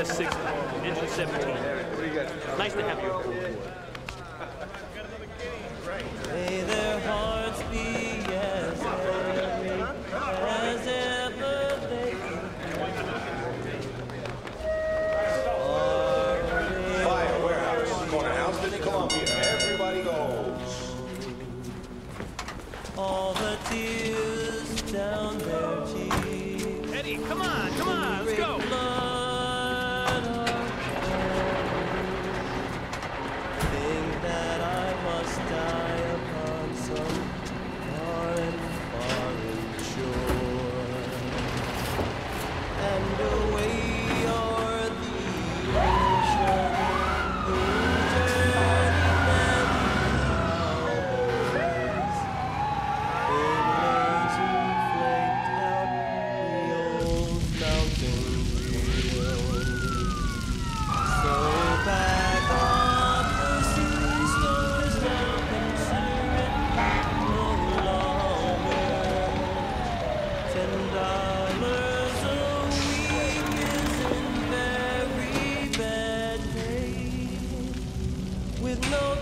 got a 16, engine 17. Nice to have you. May their hearts be as heavy as ever they Fire warehouse. Corner house, Disney Columbia. Everybody goes. all the tears down their cheeks. Eddie, come on, come on, let's go.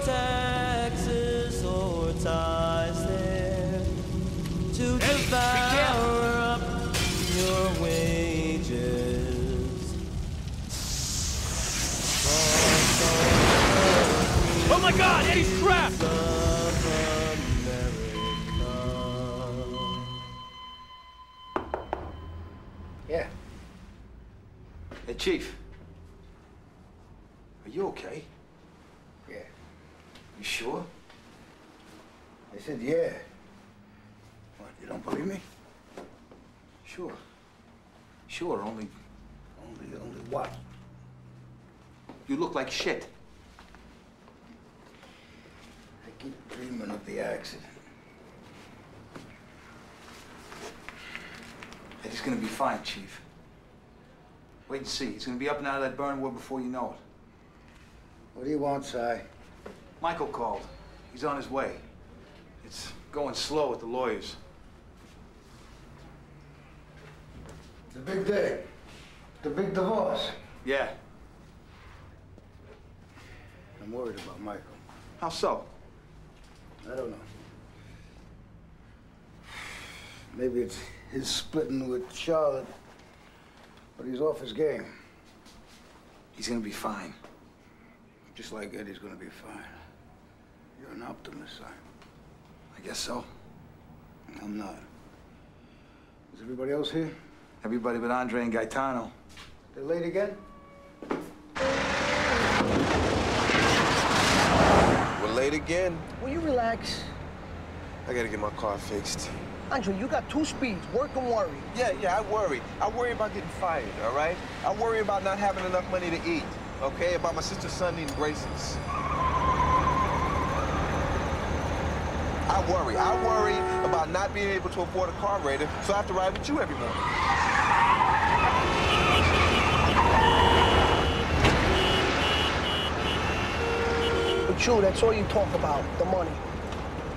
Taxes or ties there to devour up your wages. Oh my God, Eddie's trapped! Yeah. Hey, Chief. Are you okay? You sure? I said, yeah. What, you don't believe me? Sure. Sure, only Only, only what? you look like shit. I keep dreaming of the accident. It is gonna be fine, Chief. Wait and see. He's gonna be up and out of that burn ward before you know it. What do you want, Si? Michael called. He's on his way. It's going slow with the lawyers. It's a big day. The big divorce. Yeah. I'm worried about Michael. How so? I don't know. Maybe it's his splitting with Charlotte, but he's off his game. He's gonna be fine. Just like Eddie's gonna be fine. You're an optimist, Si. I guess so. I'm not. Is everybody else here? Everybody but Andre and Gaetano. They're late again? We're late again. Will you relax? I gotta get my car fixed. Andre, you got two speeds, work and worry. Yeah, yeah, I worry. I worry about getting fired, all right? I worry about not having enough money to eat, okay? About my sister's son needing braces. I worry. I worry about not being able to afford a carburetor, so I have to ride with you every morning. But you, that's all you talk about, the money.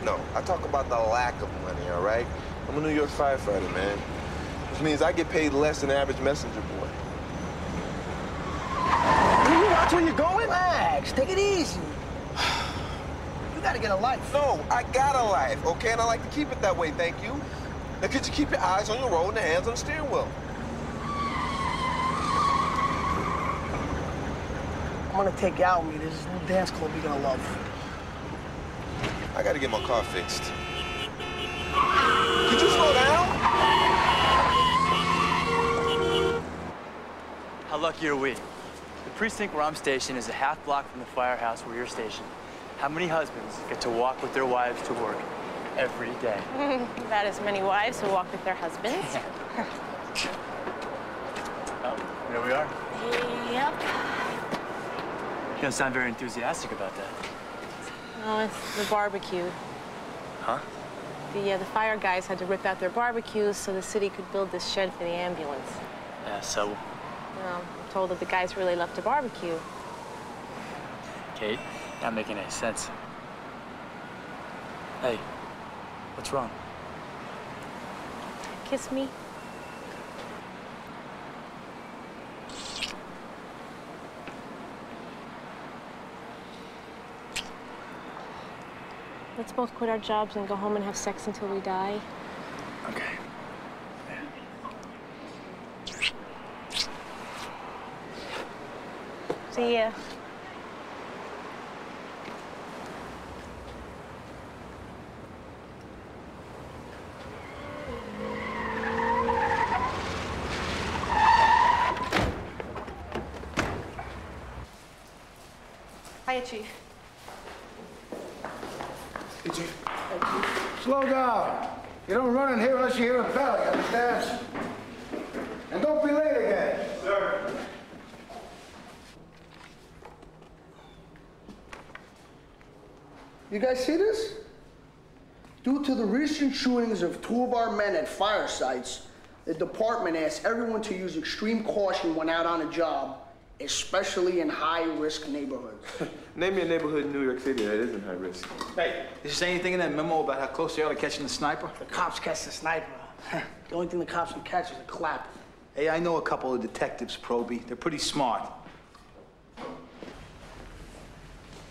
No, I talk about the lack of money, all right? I'm a New York firefighter, man. Which means I get paid less than average messenger boy. You watch where you're going? Relax, take it easy. You gotta get a life. No, I got a life, okay? And I like to keep it that way, thank you. Now, could you keep your eyes on your road and the hands on the steering wheel? I'm gonna take you out with me. There's this little dance club you're gonna love. I gotta get my car fixed. Could you slow down? How lucky are we? The precinct where I'm stationed is a half block from the firehouse where you're stationed. How many husbands get to walk with their wives to work every day? About as many wives who walk with their husbands. Oh, there we are. yep. You don't sound very enthusiastic about that. Oh, it's the barbecue. Huh? The, uh, the fire guys had to rip out their barbecues so the city could build this shed for the ambulance. Yeah, so, Well, I'm told that the guys really love to barbecue communicate. Not making any sense. Hey, what's wrong? Kiss me. Let's both quit our jobs and go home and have sex until we die. Okay. Yeah. See ya. Hiya, Chief. Slow down. You don't run in here unless you hear a bell, you understand? And don't be late again. Sir. You guys see this? Due to the recent shootings of two of our men at fire sites, the department asked everyone to use extreme caution when out on a job, especially in high-risk neighborhoods. Name me a neighborhood in New York City that isn't high risk. Hey, did you say anything in that memo about how close they are to catching the sniper? The cops catch the sniper. the only thing the cops can catch is a clap. Hey, I know a couple of detectives, Proby. They're pretty smart.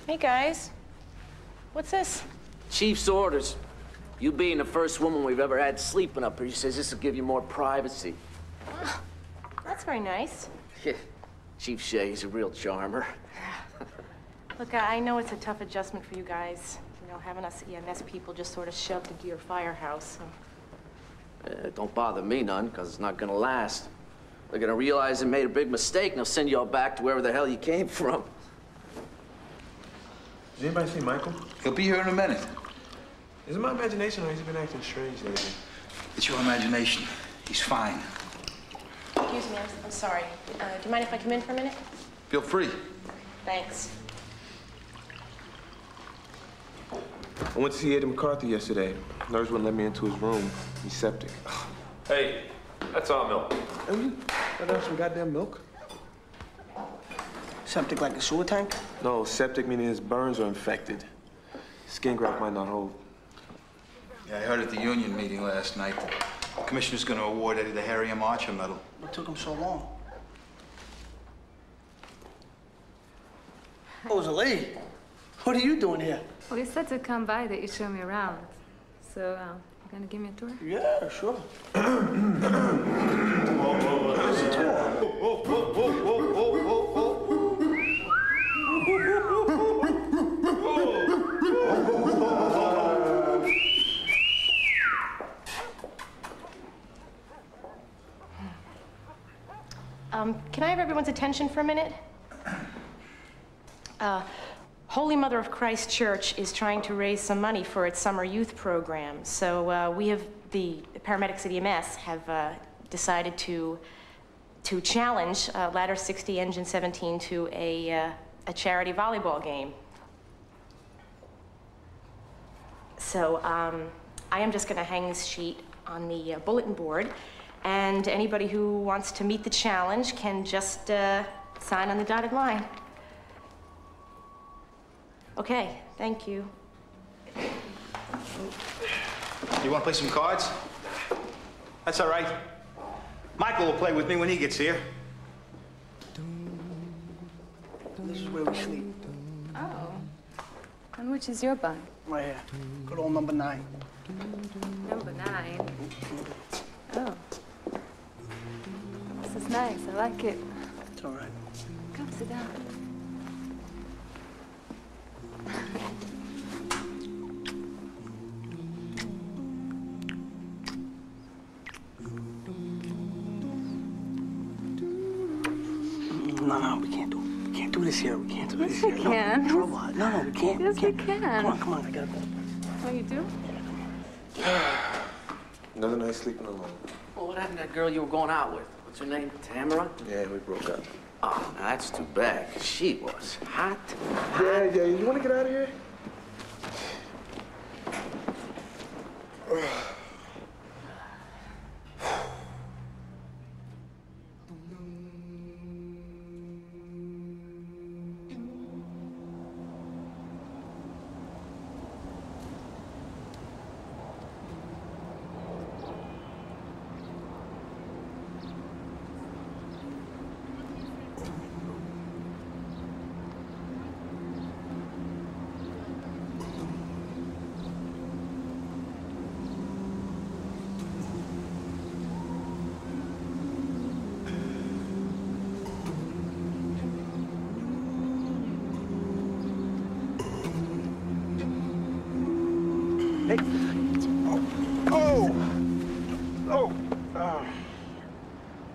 Hey, guys. What's this? Chief's orders. You being the first woman we've ever had sleeping up here, he says this will give you more privacy. That's very nice. Chief Shay's a real charmer. Look, I I know it's a tough adjustment for you guys. You know, having us EMS people just sort of shoved into your firehouse. So. Uh, don't bother me none, because it's not gonna last. They're gonna realize they made a big mistake and they'll send you all back to wherever the hell you came from. Did anybody see Michael? He'll be here in a minute. Is it my imagination or has he been acting strange lately? It's your imagination. He's fine. Excuse me, I'm, I'm sorry. Uh, do you mind if I come in for a minute? Feel free. Thanks. I went to see Eddie McCarthy yesterday. Nurse wouldn't let me into his room. He's septic. Hey, that's our milk. Oh, you gotta have some goddamn milk? Septic like a sewer tank? No, septic meaning his burns are infected. Skin graft might not hold. Yeah, I heard at the union meeting last night. The commissioner's going to award Eddie the Harry M. Archer Medal. What took him so long? Oh, Zali, what are you doing here? Well, you said to come by that you show me around. So, uh, you gonna give me a tour? Yeah, sure. Um, can I have everyone's attention for a minute? Uh, Holy Mother of Christ Church is trying to raise some money for its summer youth program. So uh, we have, the paramedics at EMS have uh, decided to, to challenge uh, Ladder 60 Engine 17 to a, uh, a charity volleyball game. So um, I am just going to hang this sheet on the uh, bulletin board, and anybody who wants to meet the challenge can just uh, sign on the dotted line. Okay, thank you. You want to play some cards? That's all right. Michael will play with me when he gets here. This is where we sleep. Oh. And which is your bunk? Right here. Good old number nine. Number nine. This is nice. I like it. It's all right. Come sit down. No, no, we can't do We can't do this here. We can't do this Yes, here. we No, can. trouble. No, no, we can't. Yes, we we can't. can. Come on, come on. I got a better Oh, you do? Another night sleeping alone. Well, what happened to that girl you were going out with? What's her name? Tamara? Yeah, we broke up. Oh, now that's too bad, she was hot. Yeah, yeah, you wanna get out of here?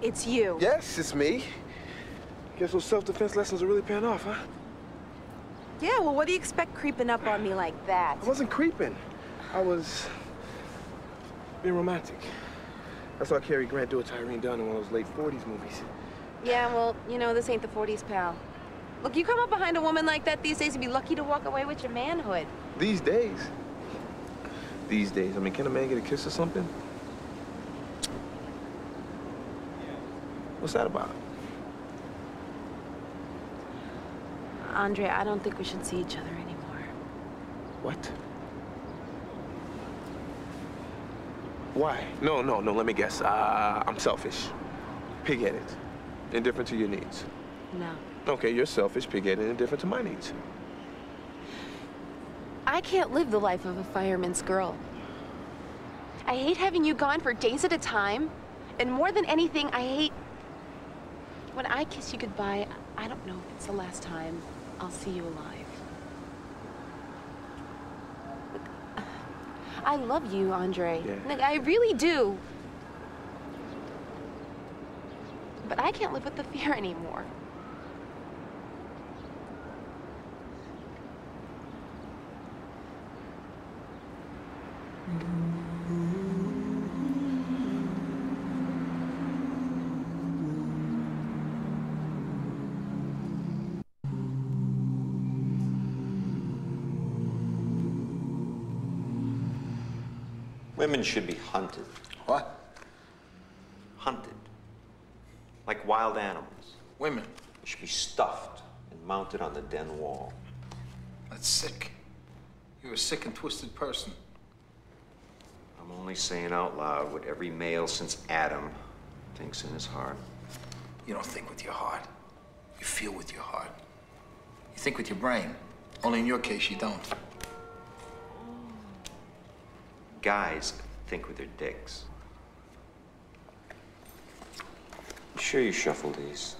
It's you. yes, it's me. Guess those self-defense lessons are really paying off, huh? Yeah, well, what do you expect creeping up on me like that? I wasn't creeping. I was being romantic. I saw Cary Grant do a Irene Dunne in one of those late 40s movies. Yeah, well, you know, this ain't the 40s, pal. Look, you come up behind a woman like that these days, you'd be lucky to walk away with your manhood. These days. These days. I mean, can a man get a kiss or something? What's that about? Andre, I don't think we should see each other anymore. What? Why? No, no, no, let me guess. Uh, I'm selfish. Pig-headed. Indifferent to your needs. No. Okay, you're selfish, pig-headed, and indifferent to my needs. I can't live the life of a fireman's girl. I hate having you gone for days at a time. And more than anything, I hate when I kiss you goodbye, I don't know if it's the last time I'll see you alive. I love you, Andre. Yeah. Like, I really do. But I can't live with the fear anymore. Mm-hmm. Women should be hunted. What? Hunted. Like wild animals. Women? They should be stuffed and mounted on the den wall. That's sick. You're a sick and twisted person. I'm only saying out loud what every male since Adam thinks in his heart. You don't think with your heart. You feel with your heart. You think with your brain. Only in your case, you don't. Guys think with their dicks. You sure you shuffle these?